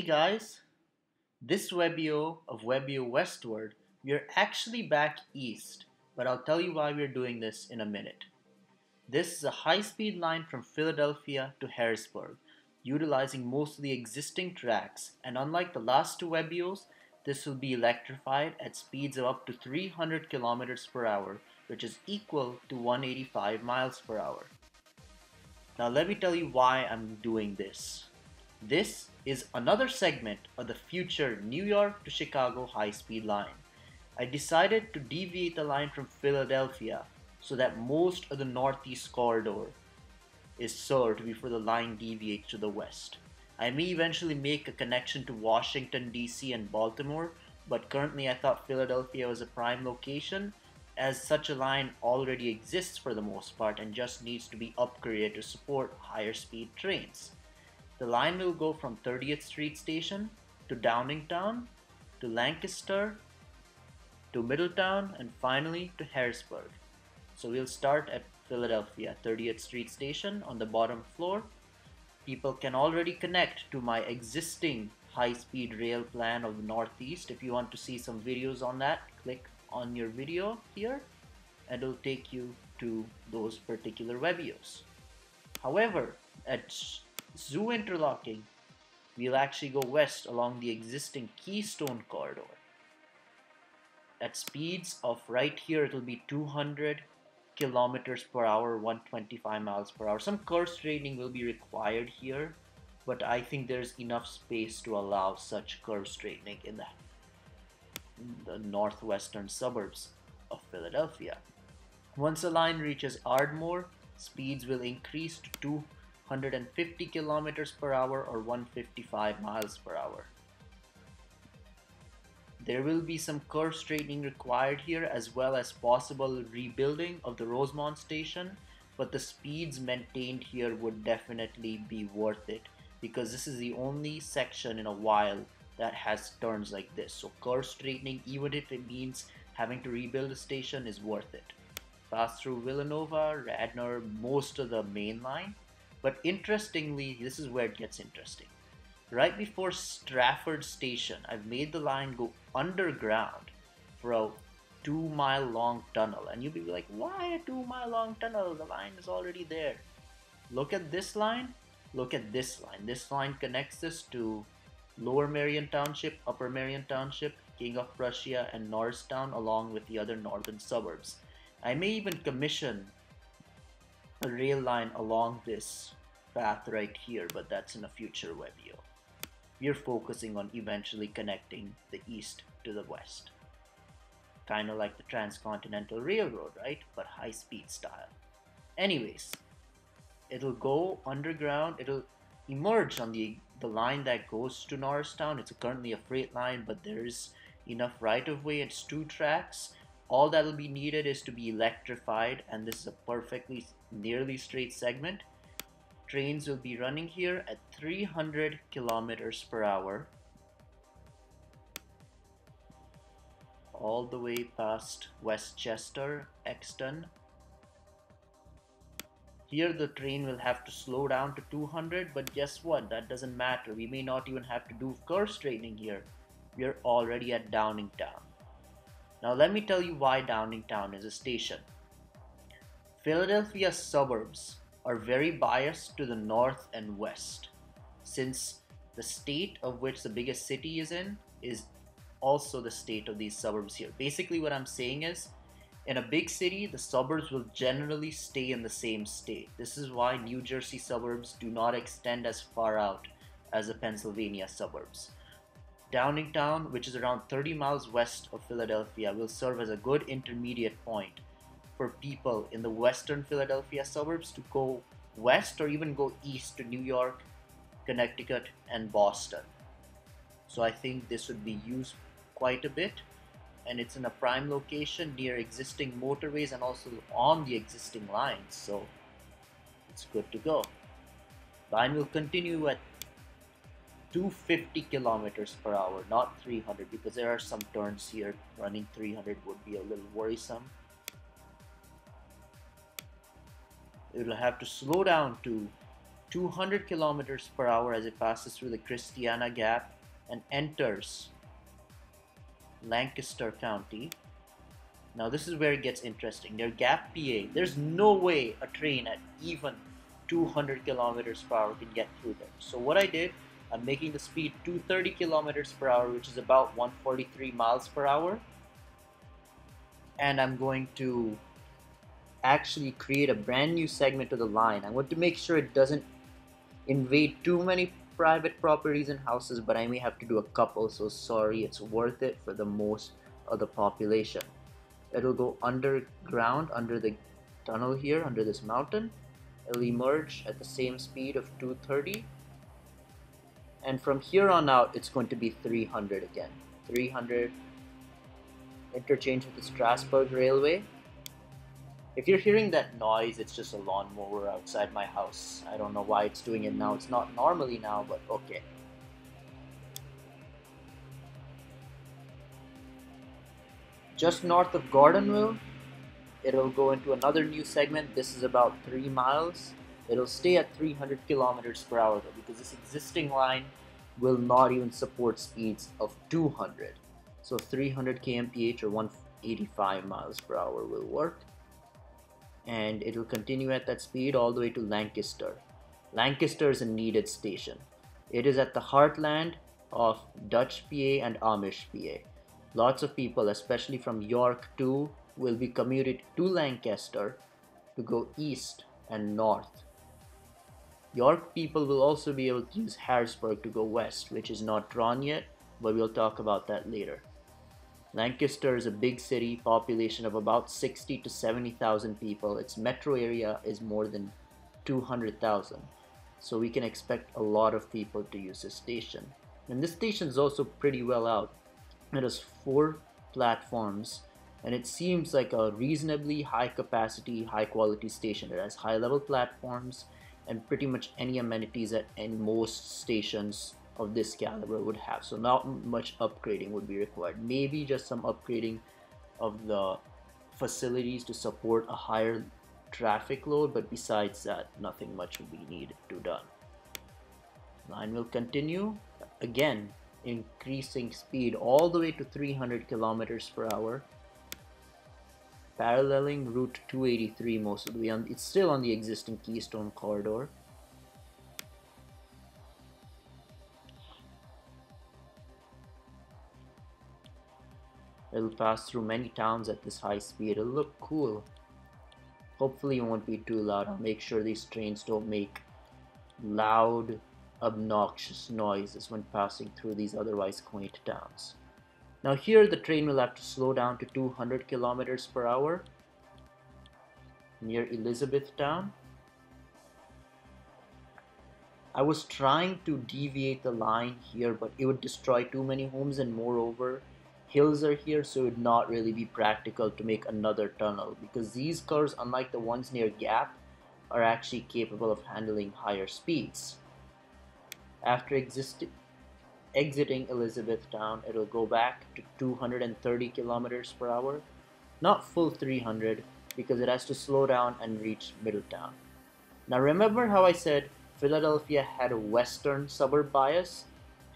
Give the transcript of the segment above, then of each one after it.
Hey guys, this Webeo of Webeo Westward, we are actually back east, but I'll tell you why we're doing this in a minute. This is a high-speed line from Philadelphia to Harrisburg, utilizing most of the existing tracks, and unlike the last two Webeos, this will be electrified at speeds of up to 300 kilometers per hour, which is equal to 185 miles per hour. Now let me tell you why I'm doing this. This is another segment of the future New York to Chicago high-speed line. I decided to deviate the line from Philadelphia so that most of the northeast corridor is served before the line deviates to the west. I may eventually make a connection to Washington DC and Baltimore, but currently I thought Philadelphia was a prime location as such a line already exists for the most part and just needs to be upgraded to support higher speed trains. The line will go from 30th Street Station to Downingtown to Lancaster to Middletown and finally to Harrisburg. So we'll start at Philadelphia 30th Street Station on the bottom floor. People can already connect to my existing high-speed rail plan of the Northeast. If you want to see some videos on that, click on your video here and it'll take you to those particular Webeos. However, at Zoo interlocking, we'll actually go west along the existing Keystone corridor. At speeds of right here, it'll be 200 kilometers per hour, 125 miles per hour. Some curve straightening will be required here, but I think there's enough space to allow such curve straightening in the, in the northwestern suburbs of Philadelphia. Once the line reaches Ardmore, speeds will increase to 2 150 kilometers per hour or 155 miles per hour. There will be some curve straightening required here as well as possible rebuilding of the Rosemont station but the speeds maintained here would definitely be worth it because this is the only section in a while that has turns like this so curve straightening even if it means having to rebuild a station is worth it. Pass through Villanova, Radnor, most of the main line but interestingly, this is where it gets interesting. Right before Strafford Station, I've made the line go underground for a two mile long tunnel. And you'll be like, why a two mile long tunnel? The line is already there. Look at this line. Look at this line. This line connects us to Lower Merion Township, Upper Merion Township, King of Prussia, and Norristown, along with the other northern suburbs. I may even commission a rail line along this path right here, but that's in a future Webeo. We're focusing on eventually connecting the east to the west. Kind of like the Transcontinental Railroad, right? But high speed style. Anyways, it'll go underground, it'll emerge on the, the line that goes to Norristown. It's currently a freight line, but there's enough right of way, it's two tracks all that will be needed is to be electrified and this is a perfectly nearly straight segment trains will be running here at 300 kilometers per hour all the way past Westchester, Exton. Here the train will have to slow down to 200 but guess what that doesn't matter we may not even have to do curve straightening here we are already at Downingtown. Now let me tell you why Downingtown is a station. Philadelphia suburbs are very biased to the north and west since the state of which the biggest city is in is also the state of these suburbs here. Basically what I'm saying is in a big city, the suburbs will generally stay in the same state. This is why New Jersey suburbs do not extend as far out as the Pennsylvania suburbs. Downingtown, which is around 30 miles west of Philadelphia, will serve as a good intermediate point for people in the western Philadelphia suburbs to go west or even go east to New York, Connecticut, and Boston. So I think this would be used quite a bit and it's in a prime location near existing motorways and also on the existing lines so it's good to go. Line will continue at 250 kilometers per hour, not 300, because there are some turns here. Running 300 would be a little worrisome. It'll have to slow down to 200 kilometers per hour as it passes through the Christiana Gap and enters Lancaster County. Now this is where it gets interesting. Near Gap, PA, there's no way a train at even 200 kilometers per hour can get through there. So what I did, I'm making the speed 230 kilometers per hour, which is about 143 miles per hour. And I'm going to actually create a brand new segment to the line. I want to make sure it doesn't invade too many private properties and houses, but I may have to do a couple, so sorry, it's worth it for the most of the population. It'll go underground under the tunnel here, under this mountain. It'll emerge at the same speed of 230. And from here on out, it's going to be 300 again. 300 interchange with the Strasburg Railway. If you're hearing that noise, it's just a lawnmower outside my house. I don't know why it's doing it now. It's not normally now, but okay. Just north of Gordonville, it'll go into another new segment. This is about three miles. It'll stay at 300 kilometers per hour though, because this existing line will not even support speeds of 200. So 300 kmph or 185 miles per hour will work and it will continue at that speed all the way to Lancaster. Lancaster is a needed station. It is at the heartland of Dutch PA and Amish PA. Lots of people, especially from York too, will be commuted to Lancaster to go east and north. York people will also be able to use Harrisburg to go west, which is not drawn yet, but we'll talk about that later. Lancaster is a big city, population of about 60 to 70,000 people. Its metro area is more than 200,000. So we can expect a lot of people to use this station. And this station is also pretty well out. It has four platforms and it seems like a reasonably high capacity, high quality station. It has high level platforms and pretty much any amenities in most stations of this caliber would have. So not much upgrading would be required. Maybe just some upgrading of the facilities to support a higher traffic load but besides that nothing much will be needed to done. Line will continue again increasing speed all the way to 300 kilometers per hour paralleling route 283 most of the it's still on the existing keystone corridor It'll pass through many towns at this high speed. It'll look cool. Hopefully it won't be too loud. I'll make sure these trains don't make loud, obnoxious noises when passing through these otherwise quaint towns. Now here the train will have to slow down to 200 kilometers per hour near Elizabethtown. I was trying to deviate the line here but it would destroy too many homes and moreover hills are here so it would not really be practical to make another tunnel because these cars unlike the ones near Gap are actually capable of handling higher speeds. After exiting Elizabethtown it'll go back to 230 kilometers per hour not full 300 because it has to slow down and reach Middletown. Now remember how I said Philadelphia had a western suburb bias?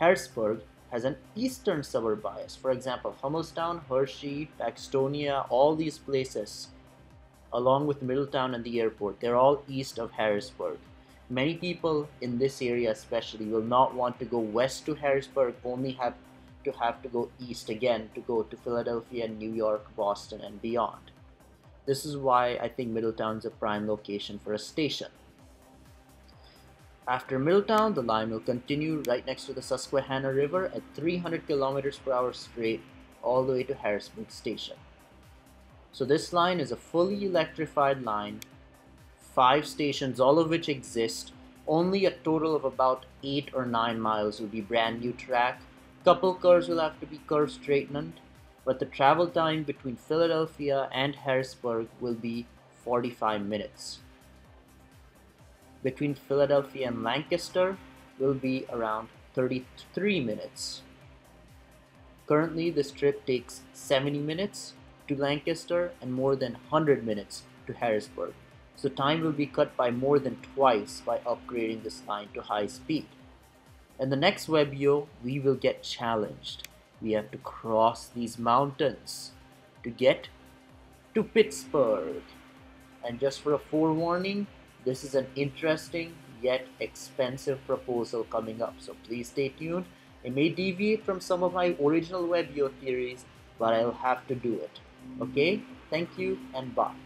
Harrisburg has an eastern suburb bias. For example, Hummelstown, Hershey, Paxtonia, all these places, along with Middletown and the airport, they're all east of Harrisburg. Many people in this area especially will not want to go west to Harrisburg, only have to have to go east again to go to Philadelphia, New York, Boston, and beyond. This is why I think Middletown is a prime location for a station. After Middletown, the line will continue right next to the Susquehanna River at 300 kilometers per hour straight all the way to Harrisburg Station. So this line is a fully electrified line, five stations, all of which exist. Only a total of about eight or nine miles will be brand new track. Couple curves will have to be curve straightened, but the travel time between Philadelphia and Harrisburg will be 45 minutes between Philadelphia and Lancaster will be around 33 minutes. Currently, this trip takes 70 minutes to Lancaster and more than 100 minutes to Harrisburg. so time will be cut by more than twice by upgrading this line to high speed. In the next Webeo, we will get challenged. We have to cross these mountains to get to Pittsburgh. And just for a forewarning, this is an interesting yet expensive proposal coming up, so please stay tuned. It may deviate from some of my original Webeo theories, but I'll have to do it. Okay, thank you and bye.